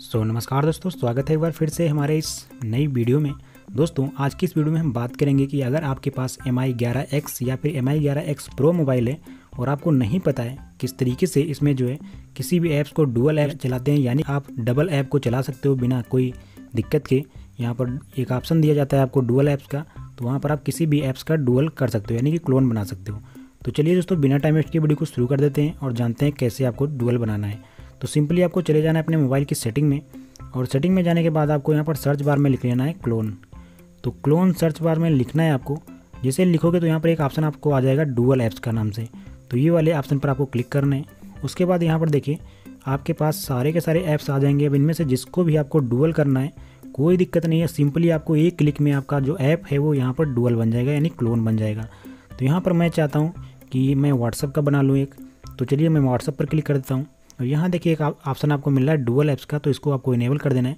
सो so, नमस्कार दोस्तों स्वागत है एक बार फिर से हमारे इस नई वीडियो में। दोस्तों आज की इस वीडियो में हम बात करेंगे कि अगर आपके पास एम आई ग्यारह एक्स या फिर एम आई ग्यारह एक्स प्रो मोबाइल है और आपको नहीं पता है किस तरीके से इसमें जो है किसी भी ऐप्स को डुअल ऐप चलाते हैं यानी आप डबल ऐप को चला सकते हो बिना कोई दिक्कत के। यहाँ पर एक ऑप्शन दिया जाता है आपको डुअल ऐप्स का तो वहाँ पर आप किसी भी ऐप्स का डुअल कर सकते हो यानी कि क्लोन बना सकते हो। तो चलिए दोस्तों बिना टाइम वेस्ट के वीडियो को शुरू कर देते हैं और जानते हैं कैसे आपको डुअल बनाना है। तो सिंपली आपको चले जाना है अपने मोबाइल की सेटिंग में और सेटिंग में जाने के बाद आपको यहाँ पर सर्च बार में लिख लेना है क्लोन। तो क्लोन सर्च बार में लिखना है आपको। जैसे लिखोगे तो यहाँ पर एक ऑप्शन आपको आ जाएगा डुअल ऐप्स का नाम से। तो ये वाले ऑप्शन पर आपको क्लिक करना है। उसके बाद यहाँ पर देखिए, आपके पास सारे के सारे ऐप्स आ जाएँगे। अब इनमें से जिसको भी आपको डुअल करना है, कोई दिक्कत नहीं है। सिंपली आपको एक क्लिक में आपका जो ऐप है वो यहाँ पर डुअल बन जाएगा, यानी क्लोन बन जाएगा। तो यहाँ पर मैं चाहता हूँ कि मैं व्हाट्सअप का बना लूँ एक। तो चलिए मैं व्हाट्सअप पर क्लिक कर देता हूँ। और यहाँ देखिए एक ऑप्शन आप, आपको मिल रहा है डुअल ऐप्स का तो इसको आपको इनेबल कर देना है।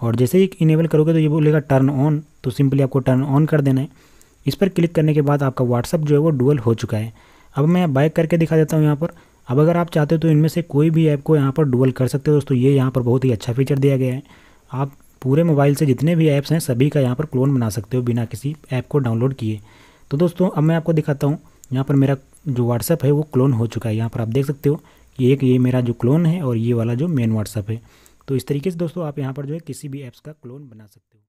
और जैसे ही इनेबल करोगे तो ये बोलेगा टर्न ऑन तो सिंपली आपको टर्न ऑन कर देना है। इस पर क्लिक करने के बाद आपका व्हाट्सअप जो है वो डुअल हो चुका है। अब मैं बाइक करके दिखा देता हूँ यहाँ पर। अब अगर आप चाहते हो तो इनमें से कोई भी ऐप को यहाँ पर डुअल कर सकते हो दोस्तों। ये यहाँ पर बहुत ही अच्छा फीचर दिया गया है। आप पूरे मोबाइल से जितने भी ऐप्स हैं सभी का यहाँ पर क्लोन बना सकते हो बिना किसी ऐप को डाउनलोड किए। तो दोस्तों अब मैं आपको दिखाता हूँ। यहाँ पर मेरा जो व्हाट्सअप है वो क्लोन हो चुका है। यहाँ पर आप देख सकते हो कि एक ये मेरा जो क्लोन है और ये वाला जो मेन व्हाट्सअप है। तो इस तरीके से दोस्तों आप यहाँ पर जो है किसी भी ऐप्स का क्लोन बना सकते हो।